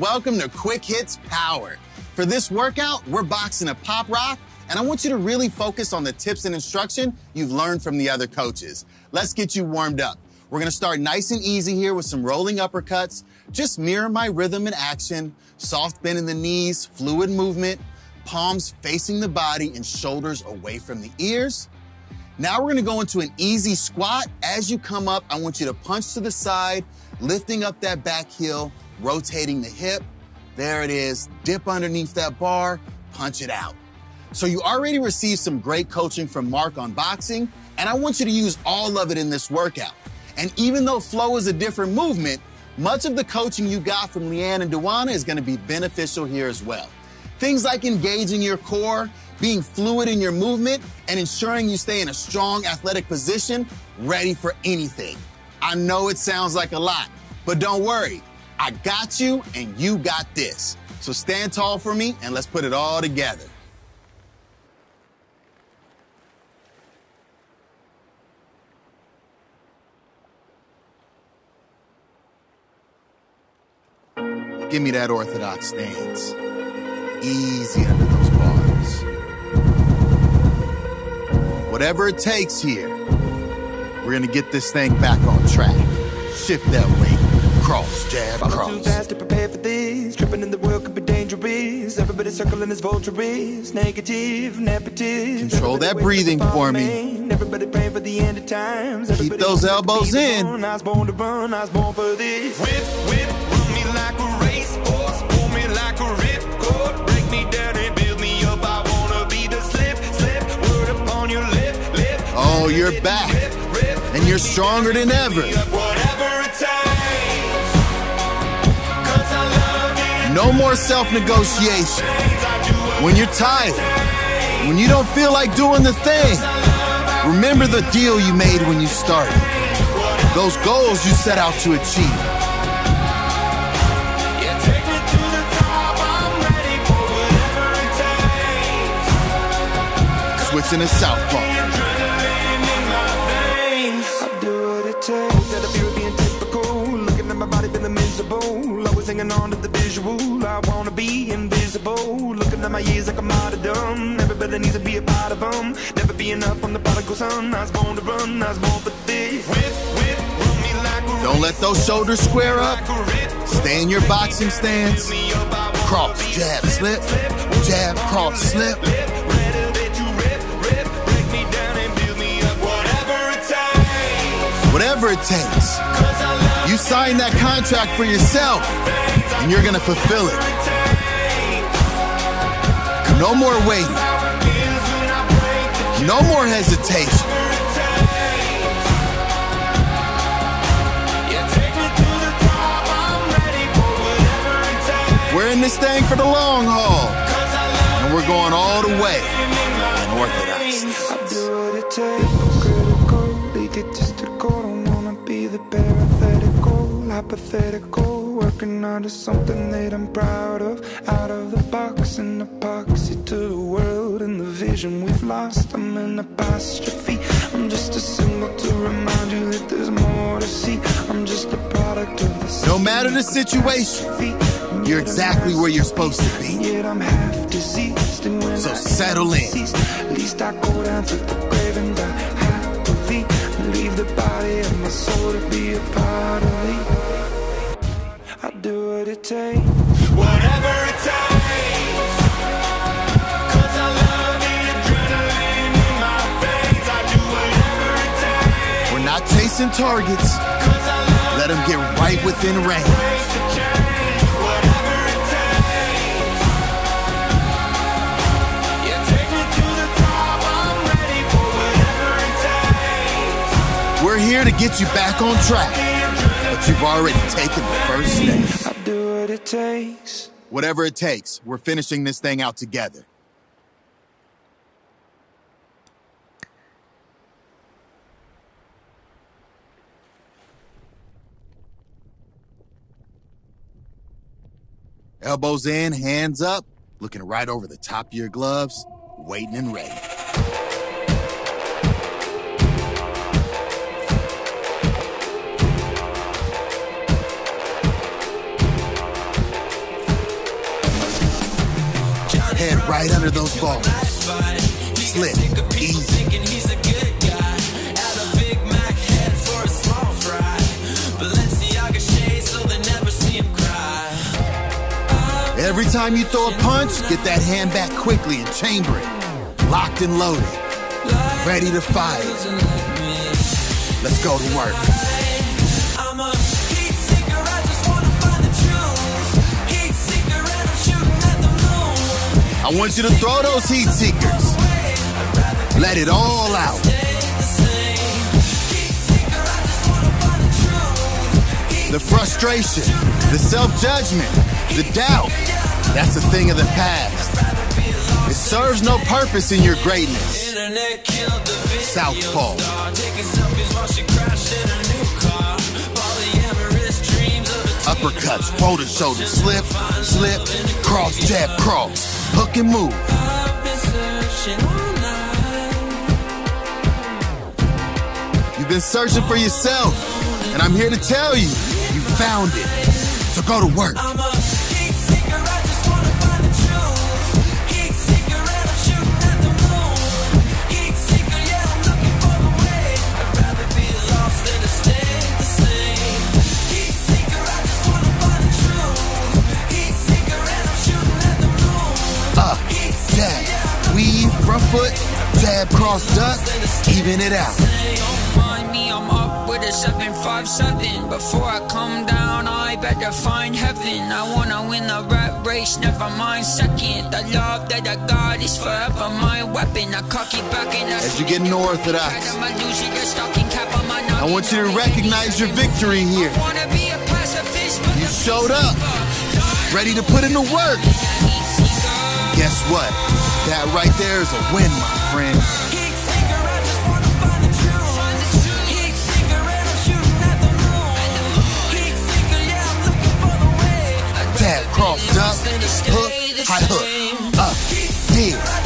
welcome to Quick Hits Power. For this workout, we're boxing a pop rock, and I want you to really focus on the tips and instruction you've learned from the other coaches. Let's get you warmed up. We're gonna start nice and easy here with some rolling uppercuts. Just mirror my rhythm and action, soft bend in the knees, fluid movement, palms facing the body and shoulders away from the ears. Now we're gonna go into an easy squat. As you come up, I want you to punch to the side, lifting up that back heel, rotating the hip. There it is. Dip underneath that bar, punch it out. So you already received some great coaching from Mark on boxing, and I want you to use all of it in this workout. And even though flow is a different movement, much of the coaching you got from Leanne and Dwana is gonna be beneficial here as well. Things like engaging your core, being fluid in your movement, and ensuring you stay in a strong athletic position, ready for anything. I know it sounds like a lot, but don't worry. I got you and you got this. So stand tall for me and let's put it all together. Give me that orthodox stance. Easy under those bars. Whatever it takes here, we're gonna get this thing back on track. Shift that weight. Cross, jab, Falling cross. too fast to prepare for this. Tripping in the world could be dangerous. Everybody circling as vultures. Negative, negative. Control that breathing for me. Everybody praying for the end of times. Keep those elbows in. I was born to run. I was born for this. Whip, whip, run me like a racehorse. Pull me like a ripcord. Break me down and build me up. I wanna be the slip, slip. Word upon your lip, lip. Oh, you're back. And you're stronger than ever. No more self negotiation. When you're tired, when you don't feel like doing the thing, remember the deal you made when you started. Those goals you set out to achieve. Switching to southpaw. Looking at my body feeling miserable. Always hanging on to the visual. I wanna be invisible. Looking at my years like I'm martyrdom. Everybody needs to be a part of them. Never be enough from the prodigal son. I was born to run. I was born for this. Whip, whip, run me like a Don't let those shoulders square up. Stay in your boxing stance. Cross, jab, slip. Jab, cross, slip. Whatever it takes. You signed that contract for yourself, and you're gonna fulfill it. No more waiting. No more hesitation. We're in this thing for the long haul, and we're going all the way in Orthodox. Hypothetical. Working on something that I'm proud of. Out of the box, an epoxy to the world and the vision we've lost. I'm an apostrophe. I'm just a symbol to remind you that there's more to see. I'm just a product of the No matter the situation, you're exactly where you're supposed to be. Yet I'm half diseased, and when So settle in. At least I go down to the grave and die happily. Leave the body and my soul to be a part of me. I it takes. Whatever it takes. 'Cause I love the adrenaline in my veins. I do whatever it takes. We're not chasing targets. 'Cause I love Let them get right within range. to change. Whatever it takes. Yeah, take me to the top. I'm ready for whatever it takes. We're here to get you back on track, but you've already taken the first step. What it takes. Whatever it takes, we're finishing this thing out together. Elbows in, hands up, looking right over the top of your gloves, waiting and ready. Right under those balls. Slip, easy. Every time you throw a punch, get that hand back quickly and chamber it. Locked and loaded. Ready to fire. Let's go to work. I want you to throw those heat seekers. Let it all out. The frustration, the self-judgment, the doubt, that's a thing of the past. It serves no purpose in your greatness. Southpaw. Uppercuts, roll the shoulder, slip, slip, cross, jab, cross, hook and move. You've been searching for yourself, and I'm here to tell you, you found it. So go to work. Front foot, jab, cross, duck, even it out. Mind me, I'm up with a 757. Before I come down, I better find heaven. I wanna win the rat race, never mind second. The love that I got is forever my weapon. I cock it back and I As you get unorthodox, I I want you to recognize your victory here. You showed up, ready to put in the work. Guess what? That right there is a win, my friend. Jab, cross, duck, hook, high hook, up, dig.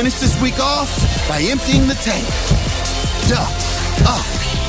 Finish this week off by emptying the tank. Duck, up, uh,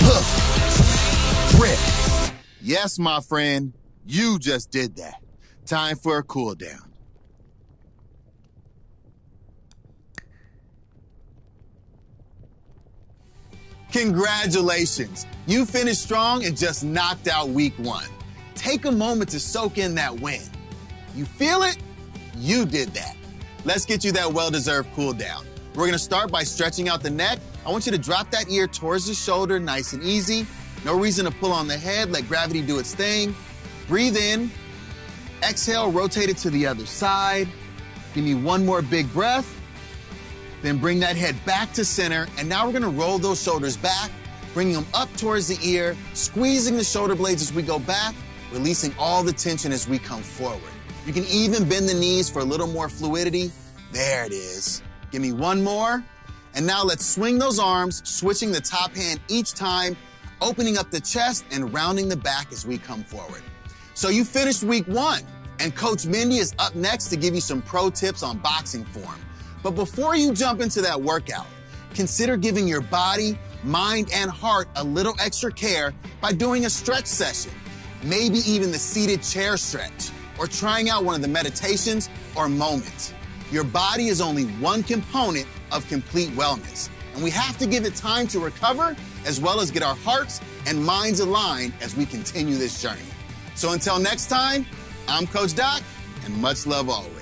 hook, rip. Yes, my friend, you just did that. Time for a cool down. Congratulations! You finished strong and just knocked out week one. Take a moment to soak in that win. You feel it? You did that. Let's get you that well-deserved cool down. We're gonna start by stretching out the neck. I want you to drop that ear towards the shoulder, nice and easy. No reason to pull on the head, let gravity do its thing. Breathe in. Exhale, rotate it to the other side. Give me one more big breath. Then bring that head back to center. And now we're gonna roll those shoulders back, bringing them up towards the ear, squeezing the shoulder blades as we go back, releasing all the tension as we come forward. You can even bend the knees for a little more fluidity. There it is. Give me one more. And now let's swing those arms, switching the top hand each time, opening up the chest and rounding the back as we come forward. So you finished week one, and Coach Mindy is up next to give you some pro tips on boxing form. But before you jump into that workout, consider giving your body, mind, and heart a little extra care by doing a stretch session, maybe even the seated chair stretch, or trying out one of the meditations or moments. Your body is only one component of complete wellness, and we have to give it time to recover as well as get our hearts and minds aligned as we continue this journey. So until next time, I'm Coach Doc, and much love always.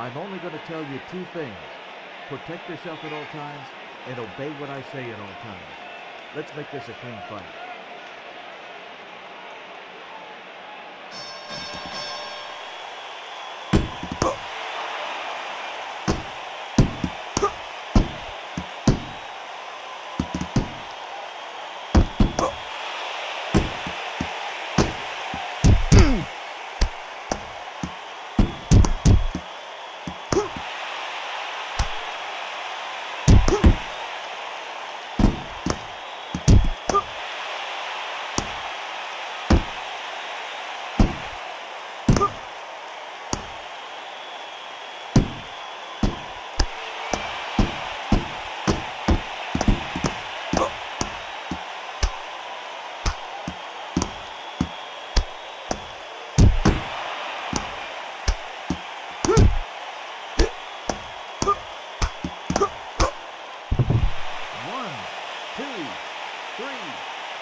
I'm only going to tell you two things. Protect yourself at all times and obey what I say at all times. Let's make this a clean fight.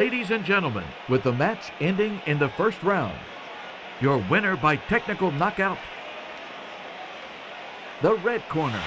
Ladies and gentlemen, with the match ending in the first round, your winner by technical knockout, the red corner,